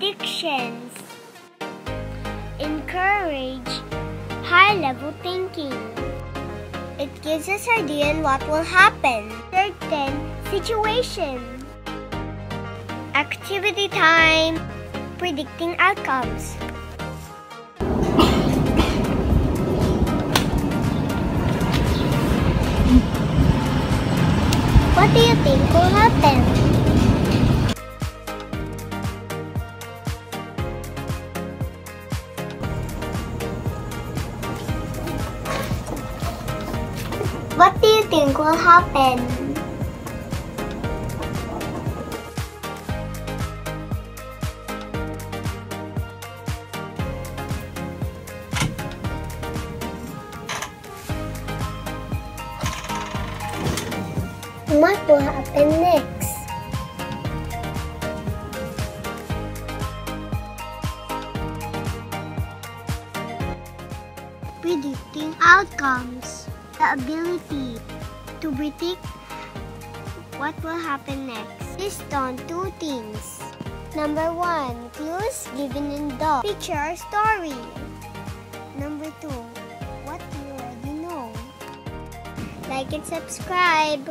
predictions. Encourage high-level thinking. It gives us idea on what will happen. Certain situation. Activity time. Predicting outcomes. What do you think will happen? What do you think will happen? What will happen next? Predicting outcomes. The ability to predict what will happen next. Based on two things. Number one, clues given in the picture or story. Number two, what you already know. Like and subscribe.